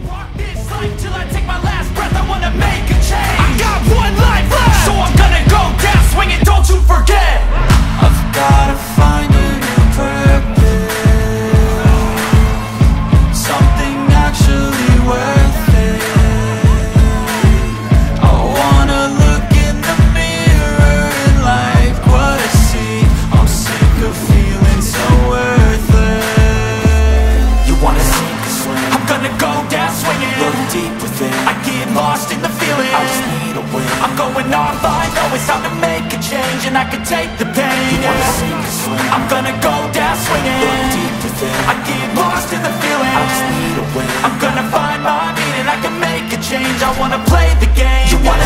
Rock this life till I lost in the feeling. I just need a win. I'm going off. I know it's time to make a change, and I can take the pain. You wanna sink or swim? I'm gonna go down swinging. Look deep within. I get lost in the feeling. I just need a win. I'm gonna find my meaning. I can make a change. I wanna play the game. You wanna